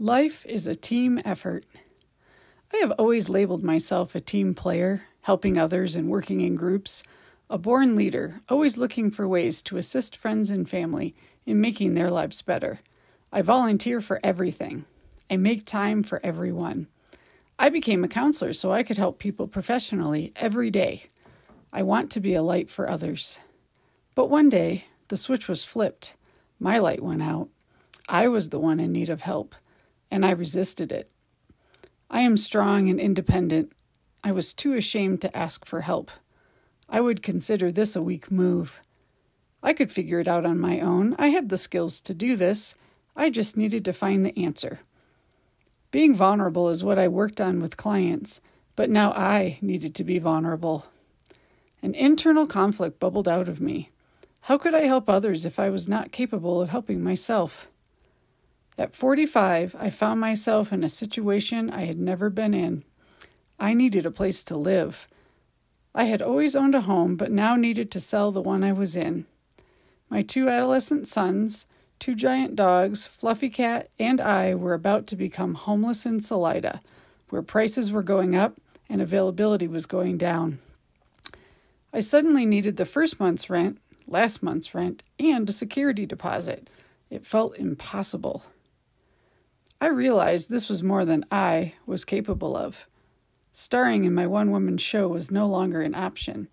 Life is a team effort. I have always labeled myself a team player, helping others and working in groups, a born leader, always looking for ways to assist friends and family in making their lives better. I volunteer for everything. I make time for everyone. I became a counselor so I could help people professionally every day. I want to be a light for others. But one day, the switch was flipped. My light went out. I was the one in need of help and I resisted it. I am strong and independent. I was too ashamed to ask for help. I would consider this a weak move. I could figure it out on my own. I had the skills to do this. I just needed to find the answer. Being vulnerable is what I worked on with clients, but now I needed to be vulnerable. An internal conflict bubbled out of me. How could I help others if I was not capable of helping myself? At 45, I found myself in a situation I had never been in. I needed a place to live. I had always owned a home, but now needed to sell the one I was in. My two adolescent sons, two giant dogs, Fluffy Cat, and I were about to become homeless in Salida, where prices were going up and availability was going down. I suddenly needed the first month's rent, last month's rent, and a security deposit. It felt impossible. I realized this was more than I was capable of. Starring in my one woman show was no longer an option.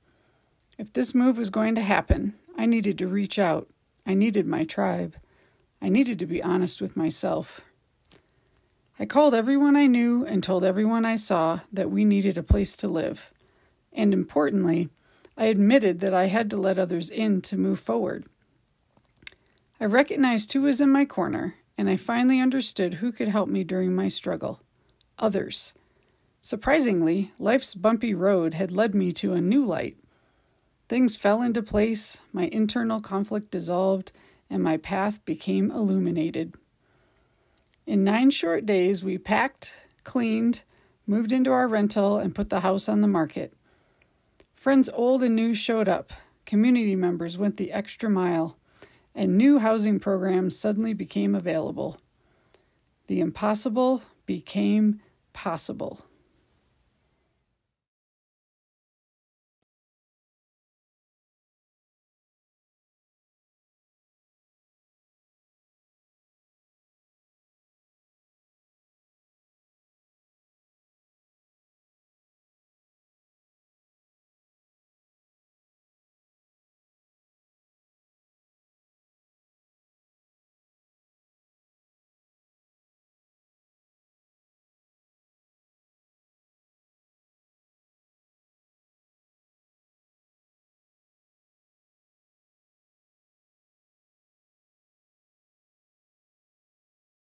If this move was going to happen, I needed to reach out. I needed my tribe. I needed to be honest with myself. I called everyone I knew and told everyone I saw that we needed a place to live. And importantly, I admitted that I had to let others in to move forward. I recognized who was in my corner and I finally understood who could help me during my struggle others. Surprisingly, life's bumpy road had led me to a new light. Things fell into place, my internal conflict dissolved, and my path became illuminated. In nine short days, we packed, cleaned, moved into our rental, and put the house on the market. Friends old and new showed up. Community members went the extra mile and new housing programs suddenly became available. The impossible became possible.